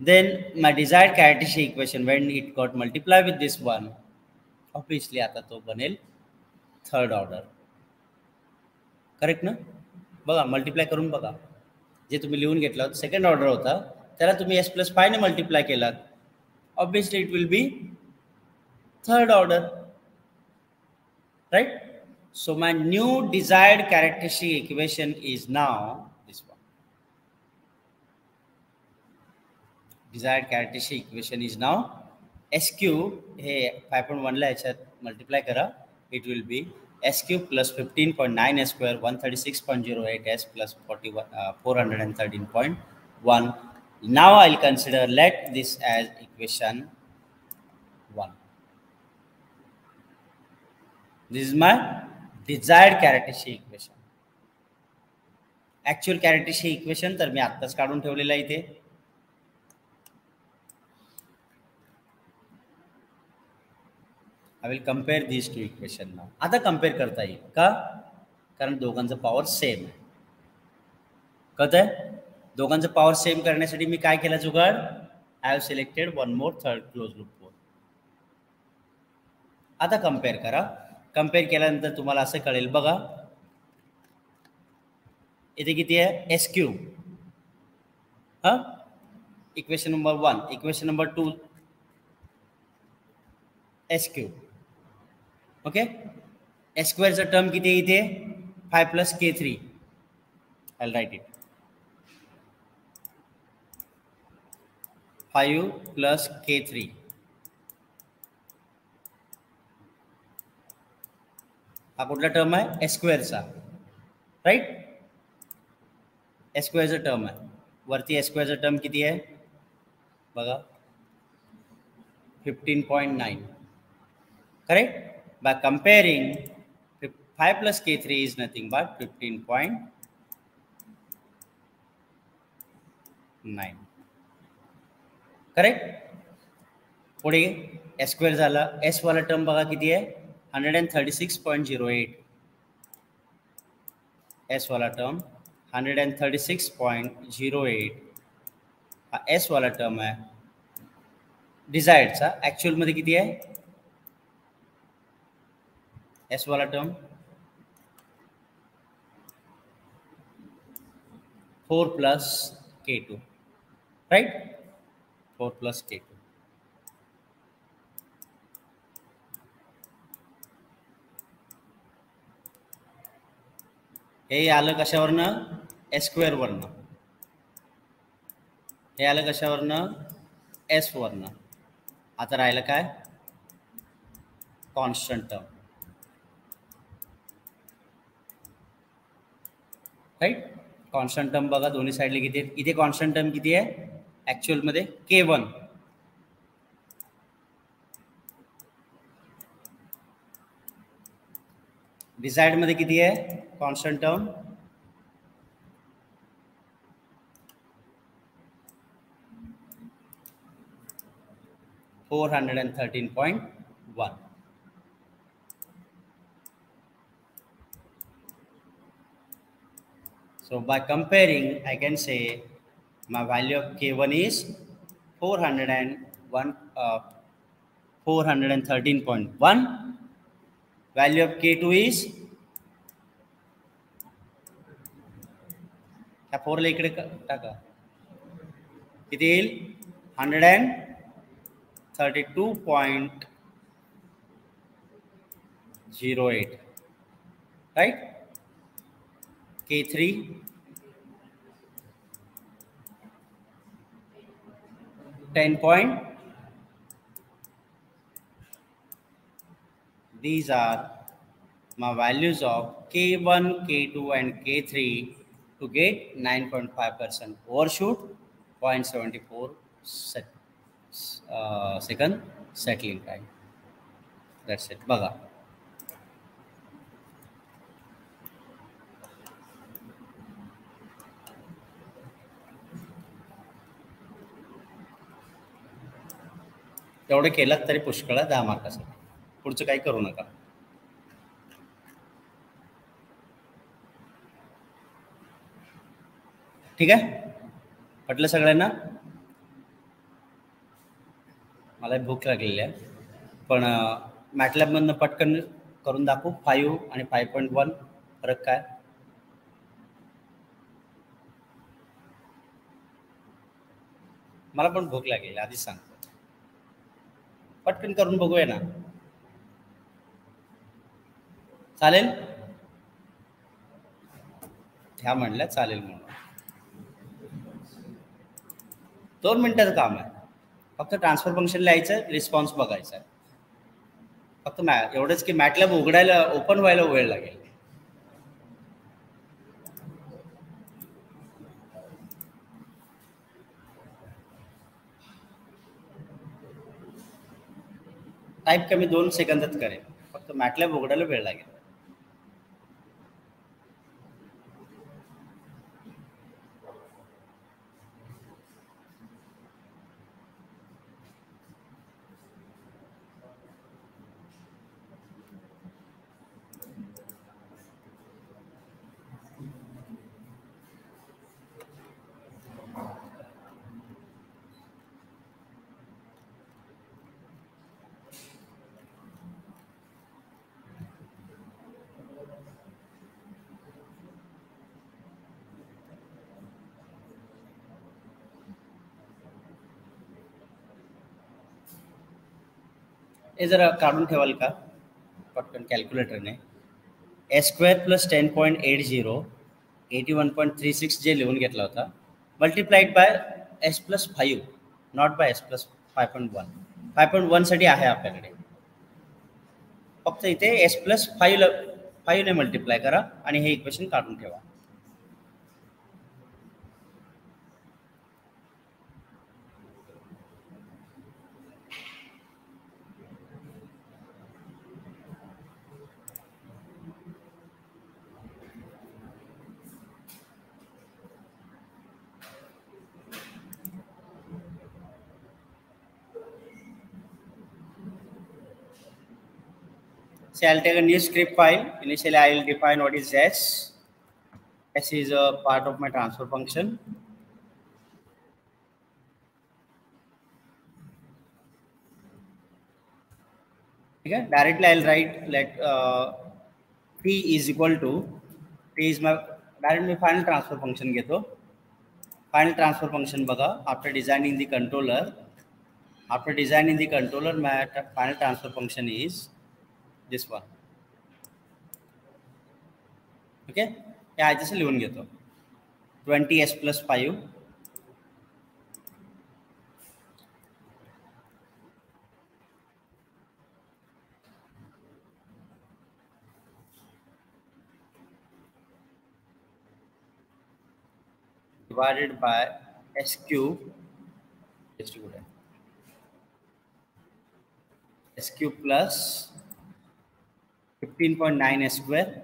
Then my desired कॅरेटिशी equation when it got multiply with this one obviously आता तो बनेल थर्ड ऑर्डर करेक्ट ना? बघा मल्टिप्लाय करून बघा. जे तुम्ही लिहून घेतलं होतं सेकंड ऑर्डर होता त्याला तुम्ही एस प्लस फायने मल्टिप्लाय केलात. Obviously it will be third order right? So my new desired characteristic equation is now this one. Desired characteristic equation is now sq hey 5.1 la multiply kara. It will be sq plus 15.9 square 136.08 s plus 41 uh, 413.1 now i'll consider let this as equation 1 this is my desired characteristic equation. Actual कॅरेक्टरचे equation तर मी आत्ताच काढून ठेवलेलं आहे इथे. I will compare this to equation ना आता compare करता येईल का? कारण दोघांचं पॉवर सेम आहे. कळत आहे दोघांचं पॉवर सेम करण्यासाठी मी काय केलं जुगाड? I have selected one more third close loop for आता कंपेअर करा. कम्पेअर केल्यानंतर तुम्हाला असं कळेल. बघा. इथे एस क्यूब हाँ? Equation number one equation number two s cube okay s स्क्वेअरचं term किती आहे plus K three I right it five plus K three हा कुठला टर्म आहे? एस्क्वेअरचा राईट एस्क्वेअरचा टर्म आहे. वरती एस्क्वेअरचा टर्म किती आहे? बघा. Fifteen point nine correct by comparing five plus K three is nothing but fifteen point nine correct पुढे s square झालं झाला. एस वाला टर्म बघा किती आहे? Hundred and thirty six point zero eight s वाला term hundred and thirty six point zero eight s वाला term है। डिझायर्डचा ऍक्च्युअल मध्ये किती आहे? एस वाला term four plus K two right four plus K two हे आलं कशावरनं? एस स्क्वेअरवरनं हे आलं कशावरनं? एस वरनं. आता राहिलं काय? Constant term right constant term बघा दोन्ही साईडला किती आहे इथे कॉन्स्टंट टर्म किती आहे? ॲक्च्युअलमध्ये के वन डिसाइडमध्ये किती आहे constant term four hundred and thirteen point one So by comparing, I can say my value of K1 is 401, uh, 413.1. Value of K2 is? ह्या फोरला इकडे hundred and thirty two point zero eight right K3 10 point these are my values of K1 K2 and K3 to get 9.5 percent overshoot 0.74 set, uh, second settling time that's it बघा तेवढं केलं तरी पुष्कळ दहा मार्कासाठी पुढचं काही करू नका. ठीक आहे? पटलं सगळ्यांना? मला भूक लागलेली आहे. पण मॅटलॅबमधनं पटकन करून दाखवू. फाईव्ह आणि फाईव्ह पॉईंट वन फरक काय? मला पण भूक लागलेली आधीच सांगतो. पटकन करून बघूया ना. चालेल? ह्या म्हणल्या चालेल म्हणून. दोन मिनिटाचं काम आहे. फक्त ट्रान्सफर फंक्शन लिहायचं रिस्पॉन्स बघायचा आहे. फक्त मॅ एवढंच की मॅटलॅब उघडायला ओपन व्हायला वेळ लागेल. टाईप कमी दोन सेकंदात करेल फक्त मॅटलॅब उघडायला वेळ लागेल. हे जरा काढून ठेवाल का? पटकन कॅल्क्युलेटरने s square plus ten point eight zero eighty one point three six जे लिहून घेतला होता multiplied by s plus five not by s plus five point one five point वनसाठी आहे आपल्याकडे. फक्त इथे एस प्लस फाईव्ह फाईव्हने मल्टिप्लाय करा आणि हे इक्वेशन काढून ठेवा. So I'll take a new script file. Initially, I will define what is S. S is a part of my transfer function. ठीक है directly I write let T is equal to T is my direct me final transfer function घेतो final transfer function बघा after designing the controller after designing the controller my final transfer function this one okay आज जैसे लिखन घो twenty s plus five divided by s cube s cube plus 15.9 s square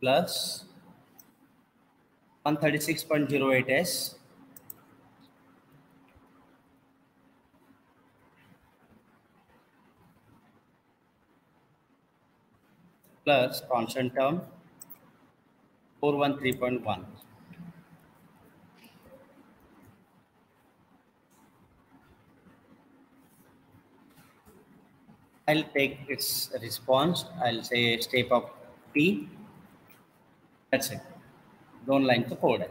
plus 136.08 s plus constant term 413.1. I'll take its response. I'll say step up P. That's it. Don't line to code.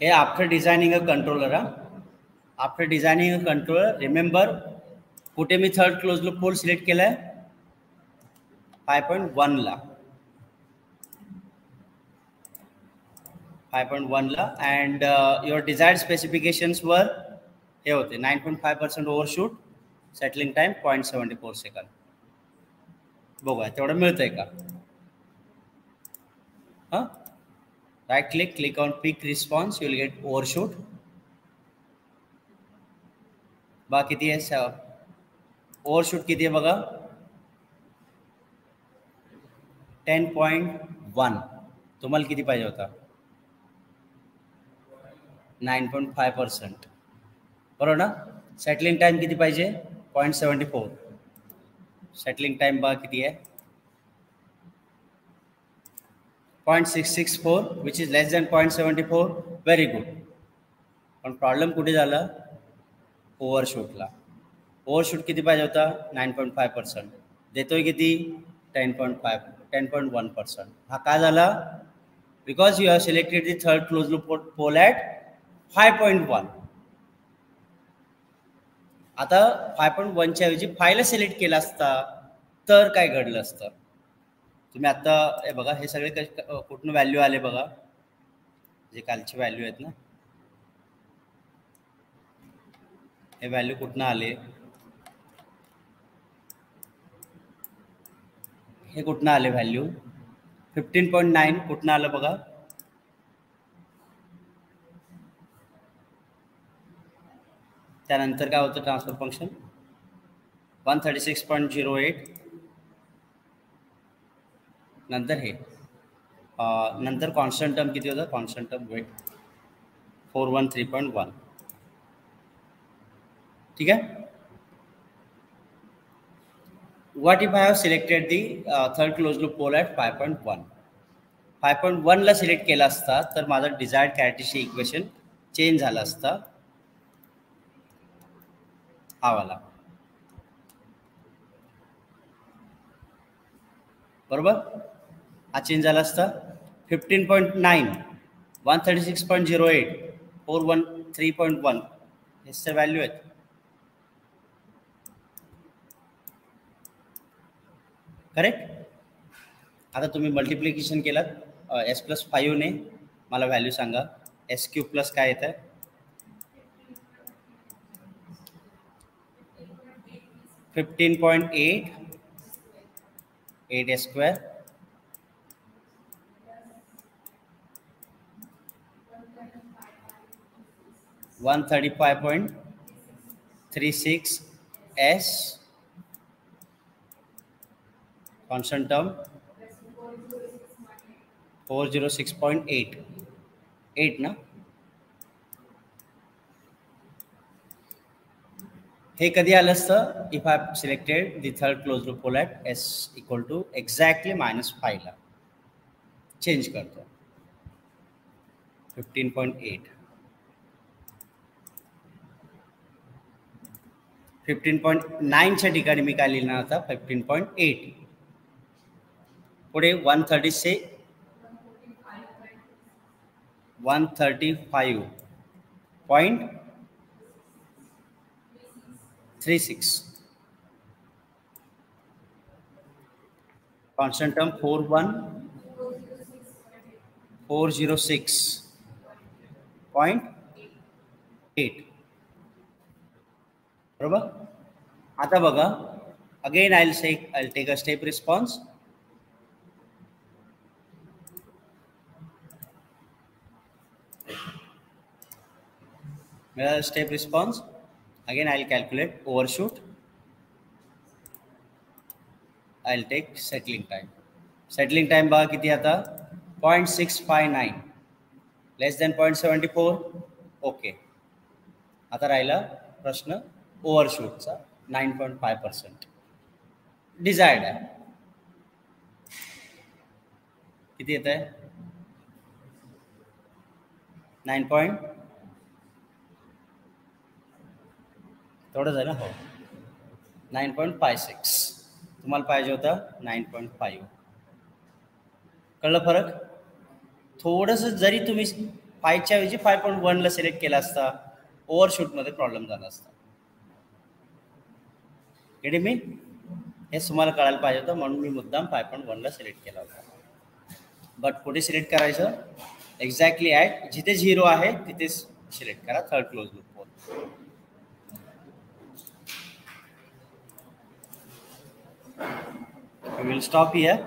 Hey, after designing a controller, huh? after designing a controller, remember कुठे मी third close loop pole select केलाय five point वनला five point वनला and your desired specifications वर हे होते nine point five percent overshoot settling time point seventy four second बघूया तेवढं मिळतंय का? हाँ? Right click on peak response, you will get overshoot. बा, किती आहे? ओव्हरशूट किती आहे बघा? टेन पॉईंट वन तुम्हाला किती पाहिजे होता? Nine point five percent. बरोबर ना? सेटलिंग टाईम किती पाहिजे? Point seventy four settling time बघा किती आहे? Point six six four which is less than point seventy four very good पण प्रॉब्लेम कुठे झाला? ओव्हरशूटला ओव्हरशूट किती पाहिजे होता? Nine point five percent. देतोय किती? Ten point five ten point one percent. हा काय झाला? Because you have selected the third close loop pole at five point one आता फाय पॉईंट वनच्या ऐवजी फायला सिलेक्ट केला असता तर काय घडलं असतं? तुम्ही आता हे बघा हे सगळे कुठून व्हॅल्यू आले बघा? जे कालचे व्हॅल्यू आहेत ना? हे व्हॅल्यू कुठनं आले? हे कुठनं आले व्हॅल्यू फिफ्टीन पॉईंट नाईन कुठनं आलं बघा? त्यानंतर काय होतं transfer function one thirty six point zero eight नंतर हे. नंतर कॉन्स्टंट टर्म किती होतं? Constant term wait four one three point one ठीक आहे? What if I have selected the uh, third closed loop pole at 5.1 5.1 ला सिलेक्ट केला असता तर माझा डिझायर्ड कॅरेटिशी इक्वेशन चेंज झाला असता. हा वाला बरोबर? हा चेंज झाला असता. Fifteen point nine one thirty six point zero eight four one three point one हेच व्हॅल्यू आहेत. करेक्ट आता तुम्ही मल्टिप्लिकेशन केलात. एस प्लस फाईव्हने मला व्हॅल्यू सांगा. एस क्यू प्लस काय येत fifteen point eight eight s square one thirty five point three six s constant term. 406.8 8 ना हे कधी आलं if I selected the third close loop pole at s equal to exactly minus फायला change करतो. Fifteen point eight fifteen point नाईनच्या ठिकाणी मी काय लिहिणार fifteen point eight पुढे one thirty say one thirty five point three six constant term 41 406 point 8 बरोबर आता बघा again I say I take a step response मिळाला step response again I calculate overshoot I will take settling time settling time बघा किती आता? Point six five nine less than point seventy four okay आता राहिला प्रश्न ओव्हरशूटचा nine point five percent desired आहे. किती येत आहे नाईन पॉईंट तेवढं झालं हो. नाईन पॉईंट फाय सिक्स तुम्हाला पाहिजे होता नाईन पॉईंट फाईव्ह कळलं फरक? थोडंसं जरी तुम्ही फायच्या ऐवजी फाय पॉईंट वनला सिलेक्ट केला असता ओव्हरशूटमध्ये प्रॉब्लेम झाला असता. गेडे मी? हे तुम्हाला कळायला पाहिजे होतं म्हणून मी मुद्दाम फाय पॉईंट वनला सिलेक्ट केला होता. बट कुठे सिलेक्ट करायचं? एक्झॅक्टली ॲट जिथे झिरो आहे तिथेच सिलेक्ट करा third close loop We will stop here.